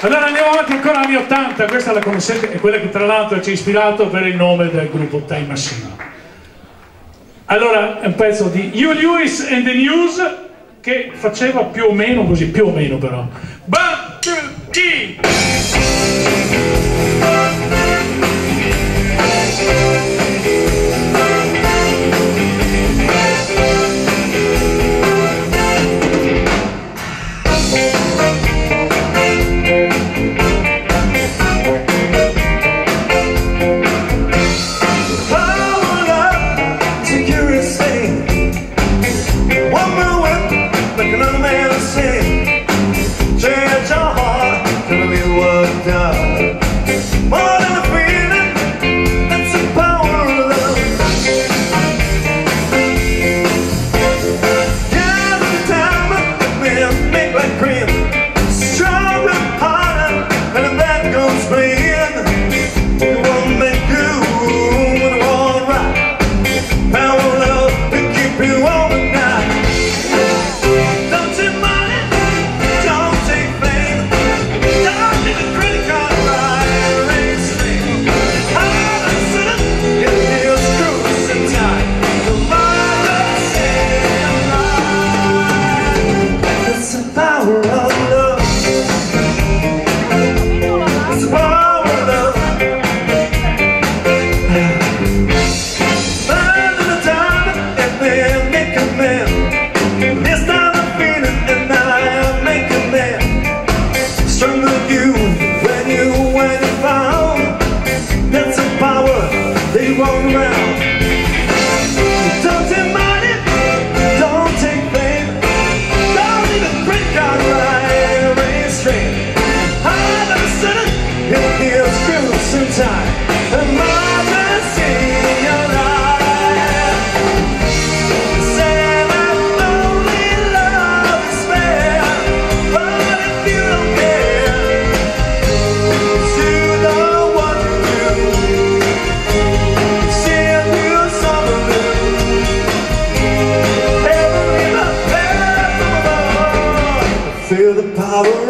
Allora andiamo avanti ancora anni 80, questa la conoscete, è quella che tra l'altro ci ha ispirato per il nome del gruppo Time Machine. Allora è un pezzo di Hugh Lewis and the News che faceva più o meno così, più o meno però. One, love, love. 아름다운